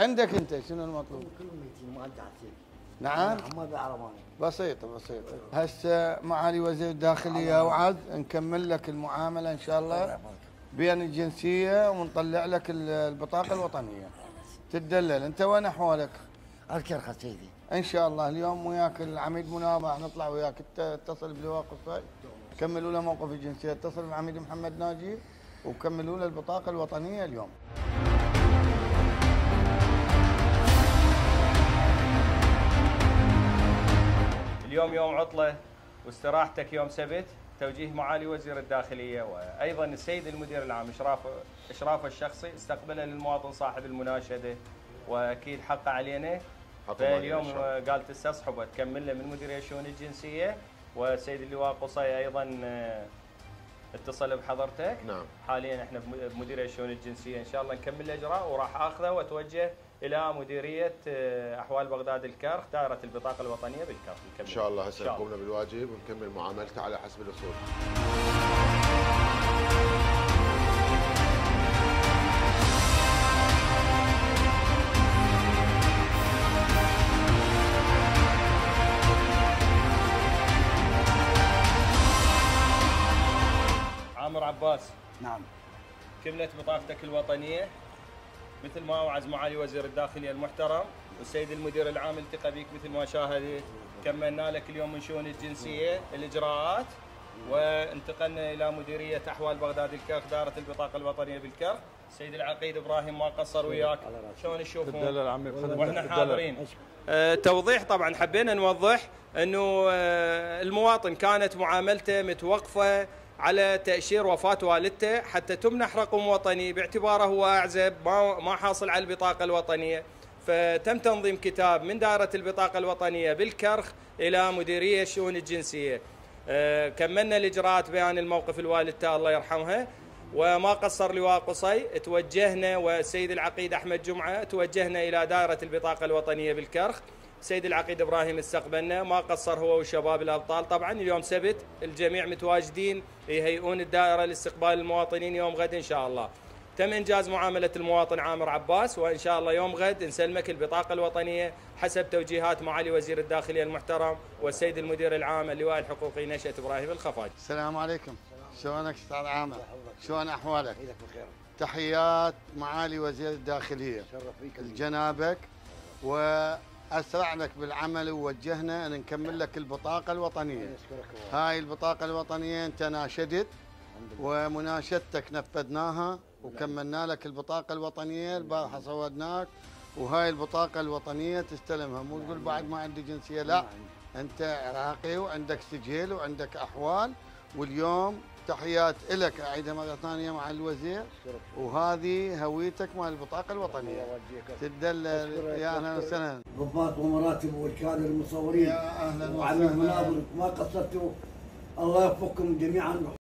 عندك انت شنو المطلوب؟ نعم. محمد العرباني بسيطة بسيطة هسه معالي وزير الداخلية وعد نكمل لك المعاملة إن شاء الله. بين الجنسية ونطلع لك ال- البطاقة الوطنية. تدلل أنت وين أحوالك؟ الكرخة سيدي إن شاء الله. اليوم وياك العميد منابع نطلع وياك. اتصل بلواء قصي كملوا له موقف الجنسية. اتصل بالعميد محمد ناجي وكملوا له البطاقة الوطنية اليوم. اليوم يوم عطلة واستراحتك يوم سبت توجيه معالي وزير الداخلية وأيضا السيد المدير العام إشراف إشرافه الشخصي استقبله للمواطن صاحب المناشدة وأكيد حقه علينا فاليوم شاء الله. قال تستصحبه تكمل له من مديرية الشؤون الجنسية والسيد اللواء قصي أيضا اتصل بحضرتك نعم. حاليا إحنا بمديرية الشؤون الجنسية إن شاء الله نكمل الإجراء وراح أخذه وأتوجه إلى مديرية آه، أحوال بغداد الكرخ دائرة البطاقة الوطنية بالكرخ نكمل. إن شاء الله هسه. قمنا بالواجب ونكمل معاملته على حسب الأصول عباس. نعم. كملت بطاقتك الوطنية مثل ما وعز معالي وزير الداخلية المحترم والسيد المدير العام التقى بك مثل ما شاهدت كملنا لك اليوم من شؤون الجنسية الإجراءات وانتقلنا إلى مديرية أحوال بغداد الكرخ دائرة البطاقة الوطنية بالكرخ السيد العقيد إبراهيم ما قصر وياك؟ شلون تشوفون؟ وإحنا حاضرين. آه، توضيح طبعا حبينا نوضح إنه آه، المواطن كانت معاملته متوقفة على تأشير وفاة والدته حتى تمنح رقم وطني. باعتباره هو اعزب ما حاصل على البطاقة الوطنية. فتم تنظيم كتاب من دائرة البطاقة الوطنية بالكرخ إلى مديرية الشؤون الجنسية. آه، كملنا الإجراءات بيان الموقف الوالدته الله يرحمها. وما قصر لواء قصي توجهنا والسيد العقيد أحمد جمعة توجهنا إلى دائرة البطاقة الوطنية بالكرخ. السيد العقيد إبراهيم استقبلنا ما قصر هو والشباب الأبطال. طبعا اليوم سبت الجميع متواجدين يهيئون الدائرة لاستقبال المواطنين يوم غد إن شاء الله. تم إنجاز معاملة المواطن عامر عباس وإن شاء الله يوم غد نسلمك البطاقة الوطنية حسب توجيهات معالي وزير الداخلية المحترم والسيد المدير العام اللواء الحقوقي نشأة إبراهيم الخفاجي السلام عليكم. شلونك أستاذ عامر؟ شلون أحوالك؟ بخير تحيات معالي وزير الداخلية. شرف فيك. لجنابك وأسرع بالعمل ووجهنا أن نكمل لك نشكرك والله. هاي البطاقة الوطنية أنت ناشدت ومناشدتك نفذناها وكملنا لك البطاقة الوطنية البارحة صودناك وهاي البطاقة الوطنية تستلمها. مو تقول بعد ما عندي جنسية لا. أنت عراقي وعندك سجل وعندك أحوال واليوم تحيات لك أعيدها مرة ثانية مع الوزير. وهذه هويتك مال البطاقة الوطنية الله يوجهك. تدلل أشكرك. يا أهلا وسهلا ضباط ومراتب والكادر المصورين يا وعميد وسهلا ما قصرتوا الله يوفقكم جميعا